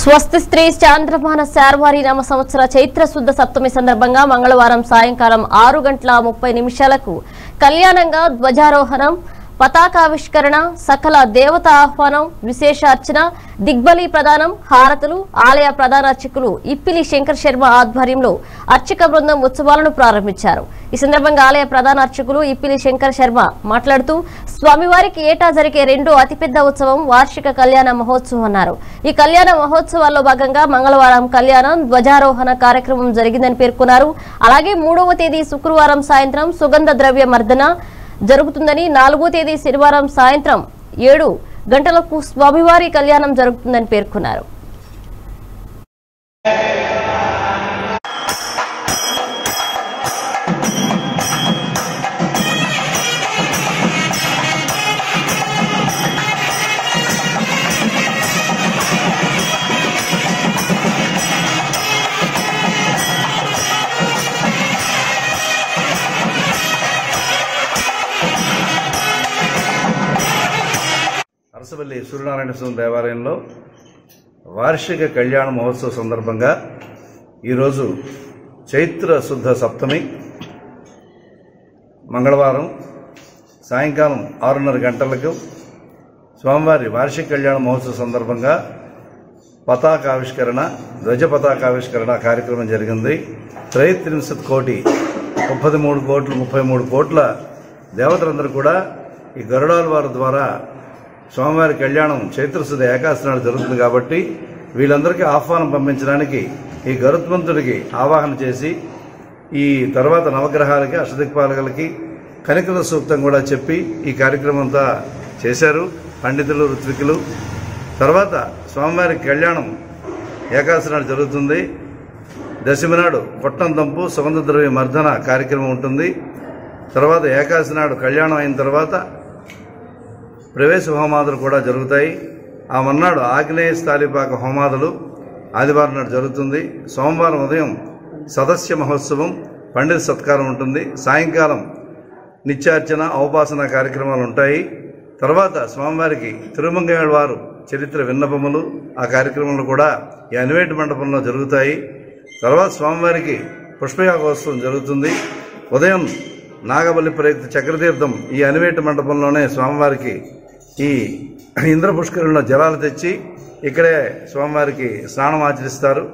స్వస్తి స్త్రీ చాంద్రమాన శార్వారి నామ సంవత్సర చైత్ర శుద్ధ సప్తమి సందర్భంగా మంగళవారం సాయంకాలం ఆరు గంటల ముప్పై నిమిషాలకు కళ్యాణంగా ధ్వజారోహణం పతాకావిష్కరణ సకల దేవత ఆహ్వానం విశేష అర్చన దిగ్బలి ప్రదానం హారతులు ఆలయ ప్రధాన అర్చకులు ఇప్పిలి శంకర్ శర్మ ఆధ్వర్యంలో అర్చక బృందం ఉత్సవాలను ప్రారంభించారు. ఈ సందర్భంగా ఆలయ ప్రధాన అర్చకులు ఇప్పిలి శంకర్ శర్మ మాట్లాడుతూ స్వామివారికి ఏటా జరిగే రెండో అతిపెద్ద ఉత్సవం వార్షిక కళ్యాణ మహోత్సవం అన్నారు. ఈ కళ్యాణ మహోత్సవాల్లో భాగంగా మంగళవారం కళ్యాణం ధ్వజారోహణ కార్యక్రమం జరిగిందని పేర్కొన్నారు. అలాగే మూడవ తేదీ శుక్రవారం సాయంత్రం సుగంధ ద్రవ్య మర్దన జరుగుతుందని నాలుగో తేదీ శనివారం సాయంత్రం ఏడు గంటలకు స్వామివారి కళ్యాణం జరుగుతుందని పేర్కొన్నారు. అరసవల్లి సూర్యనారాయణ స్వామి దేవాలయంలో వార్షిక కళ్యాణ మహోత్సవ సందర్భంగా ఈరోజు చైత్ర శుద్ధ సప్తమి మంగళవారం సాయంకాలం ఆరున్నర గంటలకు స్వామివారి వార్షిక కళ్యాణ మహోత్సవ సందర్భంగా పతాకావిష్కరణ ధ్వజ పతాకావిష్కరణ కార్యక్రమం జరిగింది. త్రయత్రింశత్ కోటి ముప్పై మూడు కోట్లు ముప్పై మూడు కోట్ల దేవతలందరూ కూడా ఈ గరుడాల వారి ద్వారా స్వామివారి కళ్యాణం చైత్రశుద్ధ ఏకాశి నాడు జరుగుతుంది కాబట్టి వీళ్ళందరికీ ఆహ్వానం పంపించడానికి ఈ గరుత్మంతుడికి ఆవాహన చేసి ఈ తర్వాత నవగ్రహాలకి అష్టదిక్పాలకులకి కనికల సూక్తం కూడా చెప్పి ఈ కార్యక్రమం అంతా చేశారు. పండితులు ఋత్వికులు. తర్వాత స్వామివారి కళ్యాణం ఏకాదశి నాడు జరుగుతుంది. దశమి నాడు కొట్టం దంపు సుగంధ ద్రవ్య మర్దన కార్యక్రమం ఉంటుంది. తర్వాత ఏకాసనాడు నాడు కళ్యాణం అయిన తర్వాత ప్రవేశ హోమాదులు కూడా జరుగుతాయి. ఆ మన్నాడు ఆగ్నేయ స్థాలిపాక హోమాదులు ఆదివారం నాడు జరుగుతుంది. సోమవారం ఉదయం సదస్య మహోత్సవం పండిత సత్కారం ఉంటుంది. సాయంకాలం నిత్యార్చన ఔపాసన కార్యక్రమాలు ఉంటాయి. తర్వాత స్వామివారికి తిరుమంగళ వారు చరిత్ర విన్నపములు ఆ కార్యక్రమాలు కూడా ఈ అనివేటి మండపంలో జరుగుతాయి. తర్వాత స్వామివారికి పుష్పయాగోత్సవం జరుగుతుంది. ఉదయం నాగబలి ప్రయుక్త చక్రతీర్థం ఈ అనివేటి మండపంలోనే స్వామివారికి ఈ ఇంద్ర పుష్కరంలో జలాలు తెచ్చి ఇక్కడే స్వామివారికి స్నానం ఆచరిస్తారు.